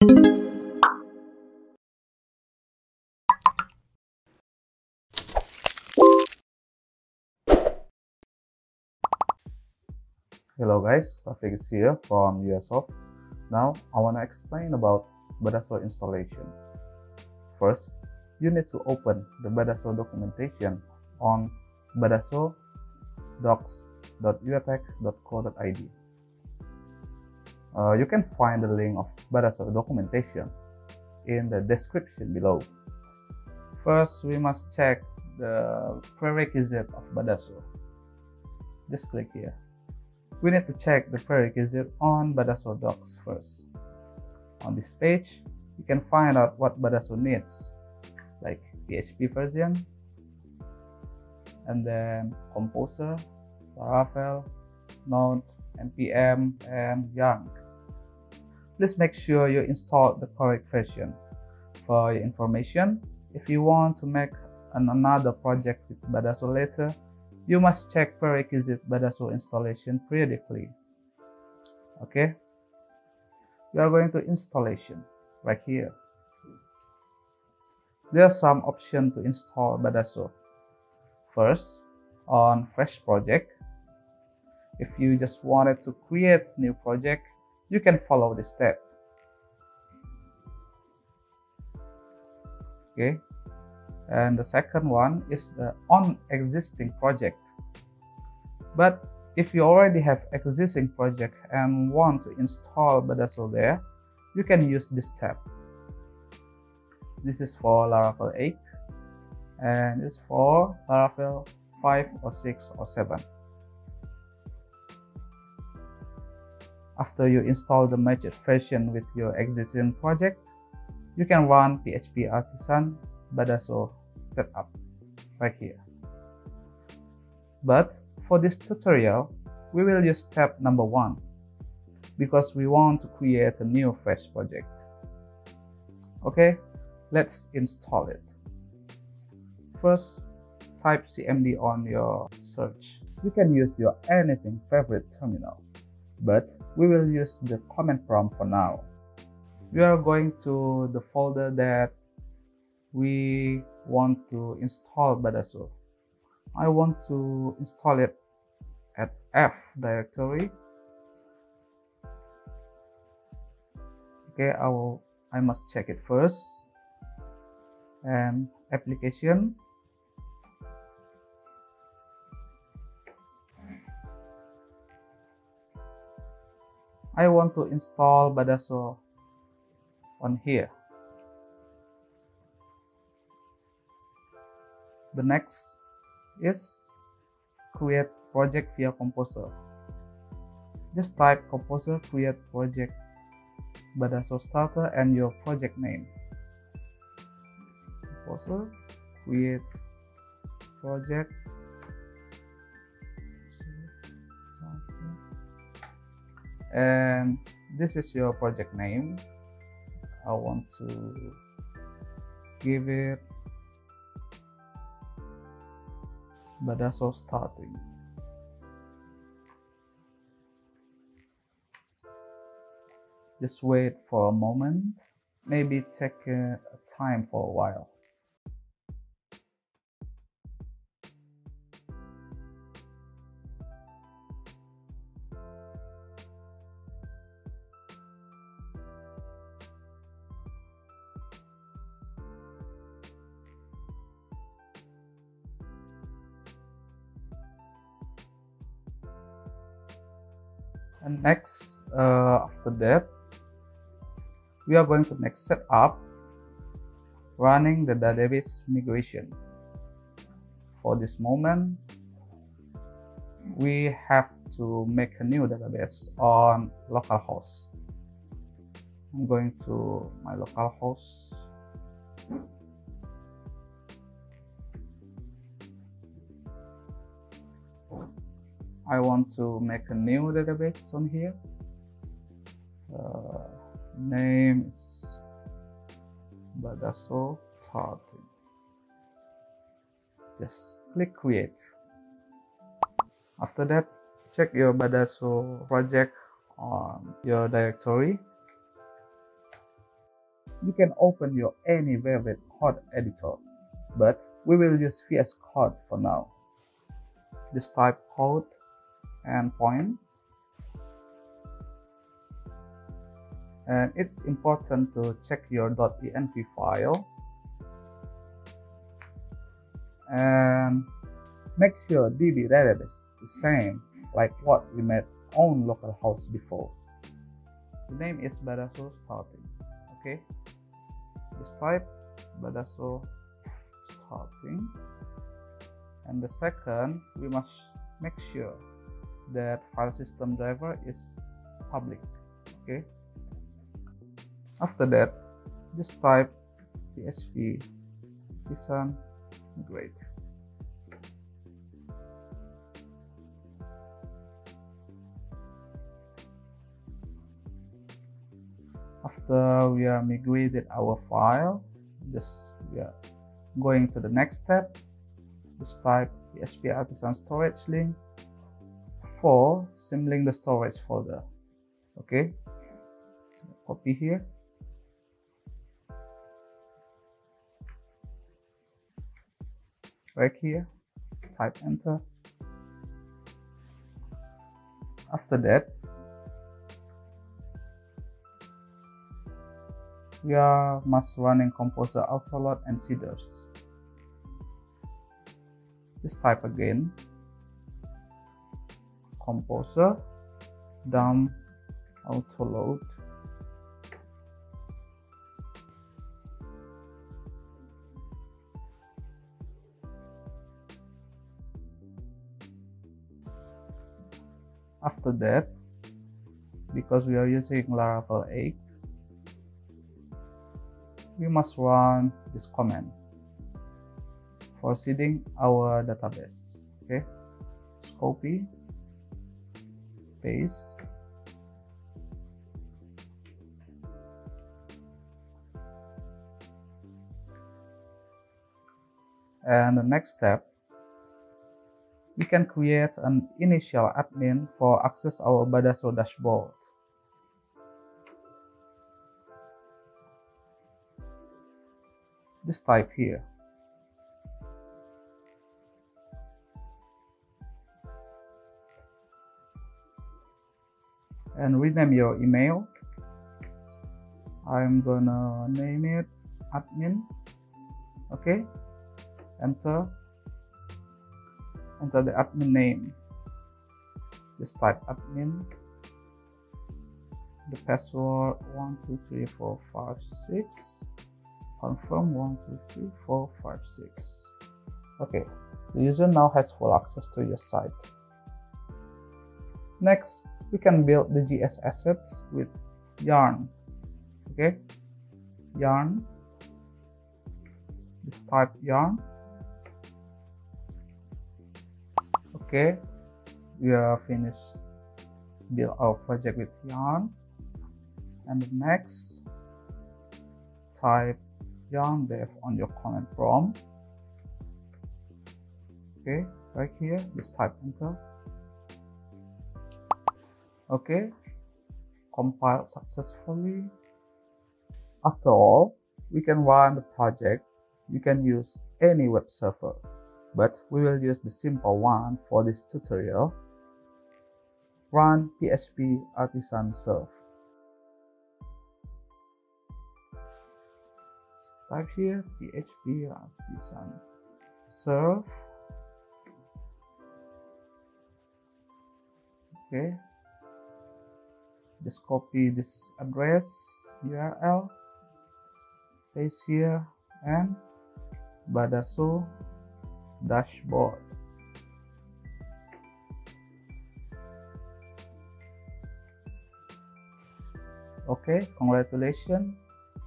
Hello guys, Rafiq is here from USOft. Now I want to explain about Badaso installation. First, you need to open the Badaso documentation on badaso docs.uatech.co.id. Uh, you can find the link of Badaso documentation in the description below. First, we must check the prerequisite of Badaso. Just click here. We need to check the prerequisite on Badaso docs first. On this page, you can find out what Badaso needs, like PHP version, and then Composer, Laravel, Node, npm, and Yarn. Please make sure you install the correct version. For your information, if you want to make an another project with Badaso later, you must check prerequisite Badaso installation periodically. Okay, we are going to installation right here. There are some options to install Badaso. First, on fresh project, if you just wanted to create new project, you can follow this step. Okay, and the second one is the on existing project. But if you already have existing project and want to install Badaso there, you can use this step. This is for Laravel 8 and this for Laravel 5 or 6 or 7. After you install the merged version with your existing project, you can run PHP Artisan Badaso setup right here. But for this tutorial, we will use step number one because we want to create a new fresh project. Okay, let's install it. First, type cmd on your search. You can use your anything favorite terminal, but we will use the command prompt for now. We are going to the folder that we want to install Badaso. I want to install it at F directory. Okay, I will I must check it first. And application I want to install Badaso on here. The next is create project via Composer. Just type Composer create project Badaso starter and your project name. Composer create project and this is your project name. I want to give it Badaso starting. Just wait for a moment. Maybe take a time for a while and next uh, after that we are going to next set up running the database migration. For this moment we have to make a new database on localhost i'm going to my localhost I want to make a new database on here. Uh, name is Badaso 13. Just click create. After that, check your Badaso project on your directory. you can open your any Velvet code editor, but we will use VS Code for now. Just type code and. And it's important to check your .env file and make sure DB database is same like what we made on localhost before. The name is Badaso starting. Okay, just type Badaso starting, and the second we must make sure that file system driver is public. Okay, after that, just type php artisan migrate. after we are migrated our file just we are going to the next step just type PHP artisan storage link for symlink the storage folder okay. Copy here. Right here. Type enter. After that we are must running composer autoload and seeders just type again composer. Dump autoload. After that because we are using laravel 8 we must run this command for seeding our database okay? Just copy paste and the next step we can create an initial admin for access our Badaso dashboard. Just type here and rename your email. I'm gonna name it admin. Okay. Enter. Enter the admin name. Just type admin. The password one two three four five six. Confirm one two three four five six. Okay. The user now has full access to your site. Next we can build the JS assets with yarn okay? Yarn just type yarn okay? We are finished build our project with yarn. And next type yarn dev on your command prompt okay? Right here just type enter okay. Compile successfully. After all we can run the project. You can use any web server but we will use the simple one for this tutorial. Run php artisan serve. Type here php artisan serve. Okay just copy this address url paste here and badaso dashboard okay congratulations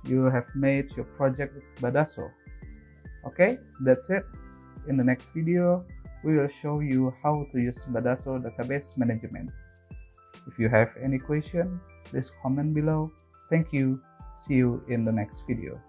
you have made your project with Badaso. Okay, that's it. In the next video, we will show you how to use Badaso database management. If you have any question, please comment below. Thank you. See you in the next video.